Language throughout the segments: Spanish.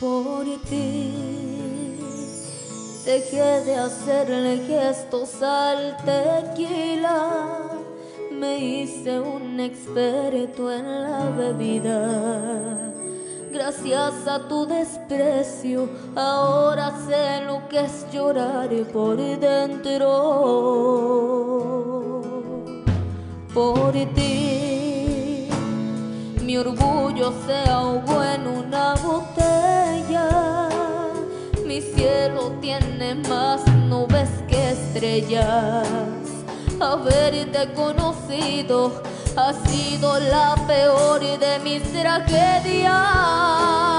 Por ti dejé de hacerle gestos al tequila. Me hice un experto en la bebida. Gracias a tu desprecio, ahora sé lo que es llorar por dentro. Por ti, mi orgullo se ahogó en una botella. Mi cielo tiene más nubes que estrellas. Haberte conocido ha sido la peor de mis tragedias.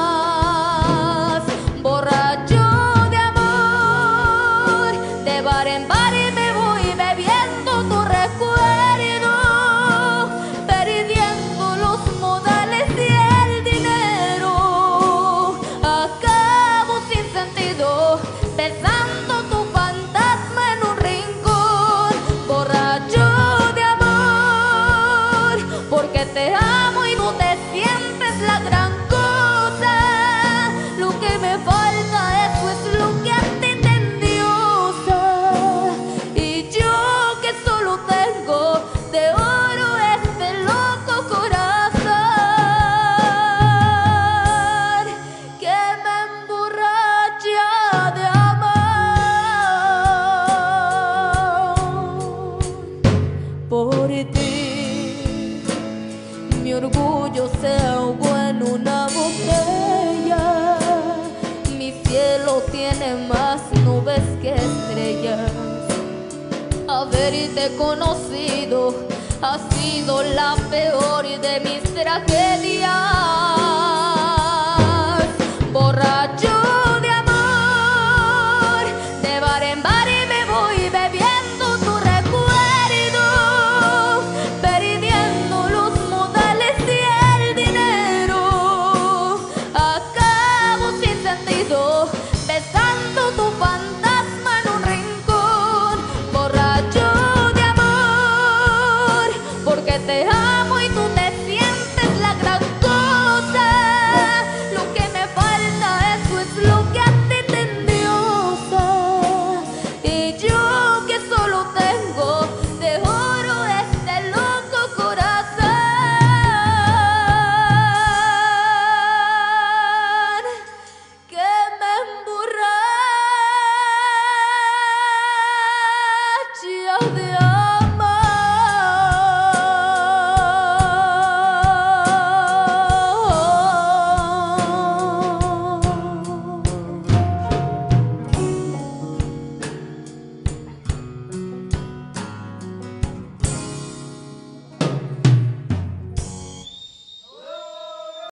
Por ti. Mi orgullo se ahogó en una botella. Mi cielo tiene más nubes que estrellas. Haberte conocido ha sido la peor de mis tragedias.